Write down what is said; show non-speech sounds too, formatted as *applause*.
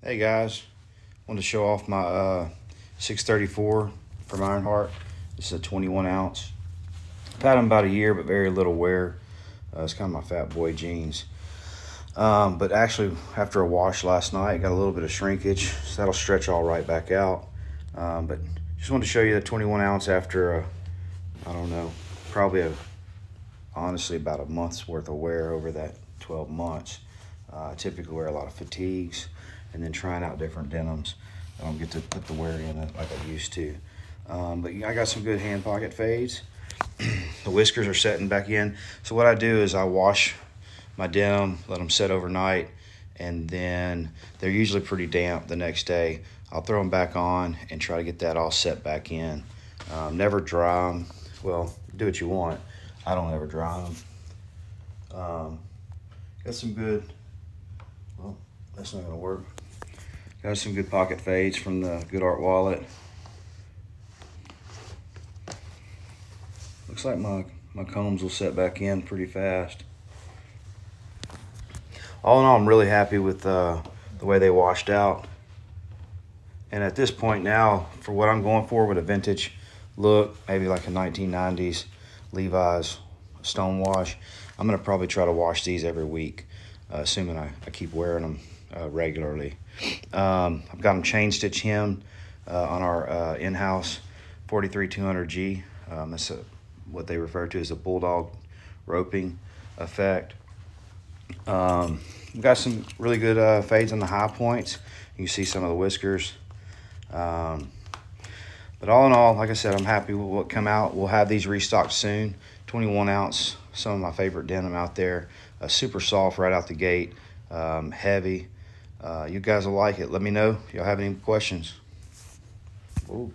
Hey guys, wanted to show off my uh, 634 from Ironheart. This is a 21 ounce. I've had them about a year, but very little wear. Uh, it's kind of my fat boy jeans. Um, but actually, after a wash last night, got a little bit of shrinkage, so that'll stretch all right back out. Um, but just wanted to show you the 21 ounce after, a, I don't know, probably a, honestly about a month's worth of wear over that 12 months. Uh, I typically wear a lot of fatigues and then trying out different denims. I don't get to put the wear in it like I used to. Um, but I got some good hand pocket fades. *clears throat* the whiskers are setting back in. So what I do is I wash my denim, let them set overnight, and then they're usually pretty damp the next day. I'll throw them back on and try to get that all set back in. Um, never dry them. Well, do what you want. I don't ever dry them. Um, got some good, that's not gonna work. Got some good pocket fades from the Good Art wallet. Looks like my, my combs will set back in pretty fast. All in all, I'm really happy with uh, the way they washed out. And at this point now, for what I'm going for with a vintage look, maybe like a 1990s Levi's stone wash, I'm gonna probably try to wash these every week, uh, assuming I, I keep wearing them uh, regularly. Um, I've got them chain stitch hemmed uh, on our uh, in-house 43200G. Um, that's a, what they refer to as a bulldog roping effect. Um, we've got some really good uh, fades on the high points. You see some of the whiskers. Um, but all in all, like I said, I'm happy with what come out. We'll have these restocked soon. 21 ounce, some of my favorite denim out there. Uh, super soft right out the gate, um, heavy. Uh, you guys will like it. Let me know if y'all have any questions. Ooh.